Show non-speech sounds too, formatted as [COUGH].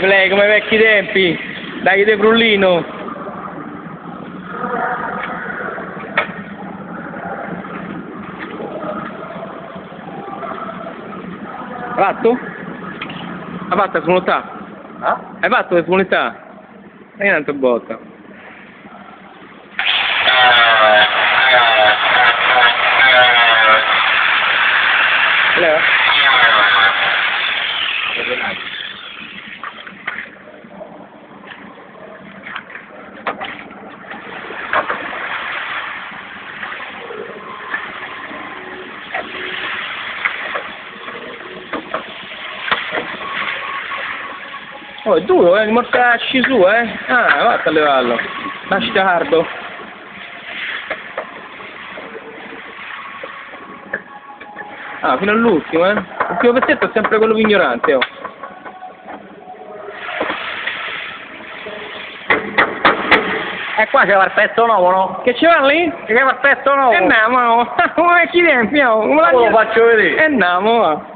Dai, play, come ai vecchi tempi. Dai, De Frullino. Fatto? Ha fatto la spuntà? Ah? Hai fatto le spuntà? E tanto botta. Leva? Oh, è duro, eh, di mortacci su, eh. Ah, vatta a levarlo. Bastardo. Ah, fino all'ultimo, eh. L'ultimo pezzetto è sempre quello più ignorante, oh. E qua c'è il pezzo nuovo, no? Che ci va lì? C'è il pezzo nuovo. E andiamo, [LAUGHS] come vecchi tempi. Come Ora lo faccio vedere. E andiamo, va.